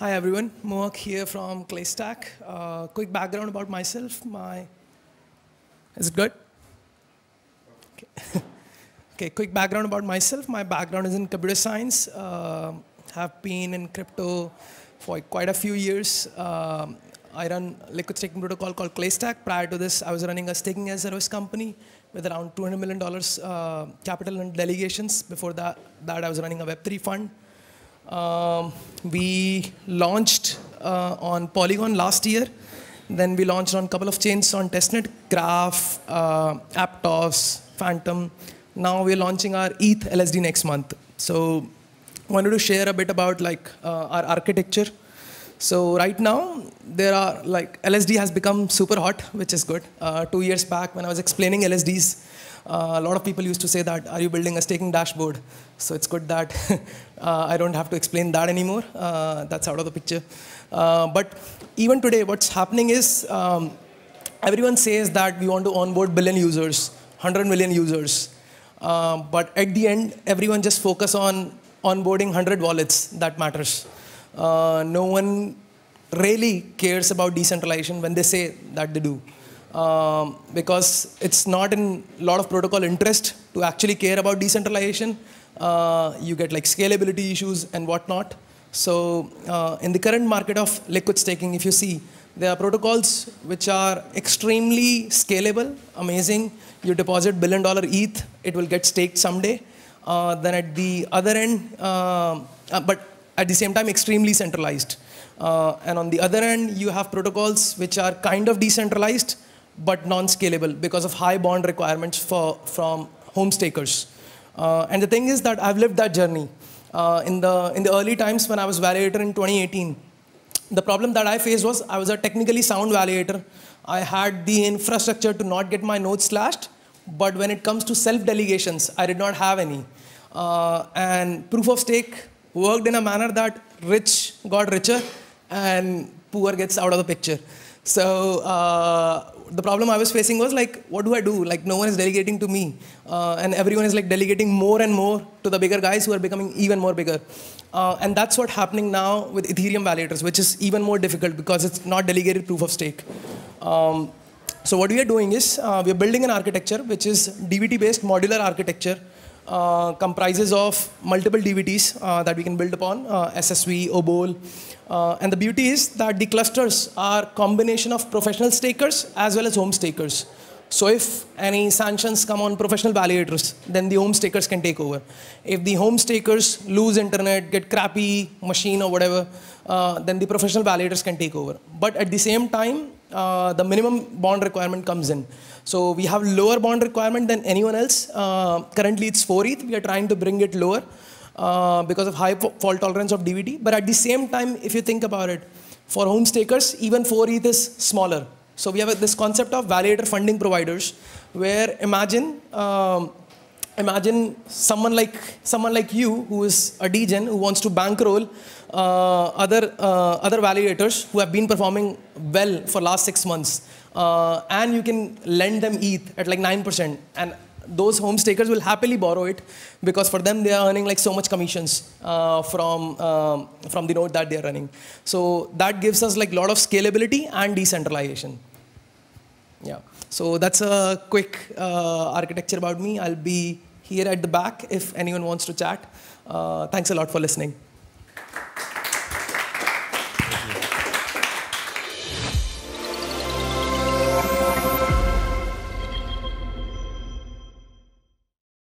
Hi everyone, Mohak here from ClayStack. Uh, quick background about myself. My is it good? Okay. okay. Quick background about myself. My background is in computer science. Uh, have been in crypto for quite a few years. Um, I run liquid staking protocol called ClayStack. Prior to this, I was running a staking as a service company with around $200 million uh, capital and delegations. Before that, that, I was running a Web3 fund. Um, we launched uh, on Polygon last year. Then we launched on a couple of chains on testnet, Graph, uh, Aptos, Fantom. Now we're launching our ETH LSD next month. So wanted to share a bit about like uh, our architecture. So right now, there are like LSD has become super hot, which is good. Uh, two years back, when I was explaining LSDs, uh, a lot of people used to say that, are you building a staking dashboard? So it's good that uh, I don't have to explain that anymore. Uh, that's out of the picture. Uh, but even today, what's happening is um, everyone says that we want to onboard billion users, 100 million users. Uh, but at the end, everyone just focus on onboarding 100 wallets. That matters. Uh, no one really cares about decentralization when they say that they do. Um, because it's not in a lot of protocol interest to actually care about decentralization. Uh, you get like scalability issues and whatnot. So uh, in the current market of liquid staking, if you see, there are protocols which are extremely scalable, amazing. You deposit billion dollar ETH, it will get staked someday. Uh, then at the other end, uh, uh, but at the same time extremely centralized. Uh, and on the other end, you have protocols which are kind of decentralized, but non-scalable because of high bond requirements for, from home stakers. Uh, and the thing is that I've lived that journey. Uh, in, the, in the early times when I was validator in 2018, the problem that I faced was I was a technically sound validator. I had the infrastructure to not get my nodes slashed, but when it comes to self-delegations, I did not have any. Uh, and proof of stake worked in a manner that rich got richer and poor gets out of the picture. So uh, the problem I was facing was like, what do I do? Like no one is delegating to me. Uh, and everyone is like delegating more and more to the bigger guys who are becoming even more bigger. Uh, and that's what's happening now with Ethereum validators, which is even more difficult because it's not delegated proof of stake. Um, so what we are doing is uh, we are building an architecture which is DVT-based modular architecture comprises of multiple DVTs uh, that we can build upon, uh, SSV, OBOL. Uh, and the beauty is that the clusters are combination of professional stakers as well as home stakers. So if any sanctions come on professional validators, then the home stakers can take over. If the home stakers lose internet, get crappy machine or whatever, uh, then the professional validators can take over. But at the same time, uh, the minimum bond requirement comes in. So we have lower bond requirement than anyone else. Uh, currently it's 4 ETH. We are trying to bring it lower uh, because of high fault tolerance of DVT. But at the same time, if you think about it, for home stakers, even 4 ETH is smaller. So we have this concept of validator funding providers, where imagine um, imagine someone like someone like you who is a degen who wants to bankroll uh, other uh, other validators who have been performing well for last six months uh, and you can lend them ETH at like 9%. And those home stakers will happily borrow it because for them they are earning like so much commissions uh, from, um, from the node that they're running. So that gives us like a lot of scalability and decentralization. Yeah. So that's a quick uh, architecture about me. I'll be here at the back if anyone wants to chat. Uh, thanks a lot for listening.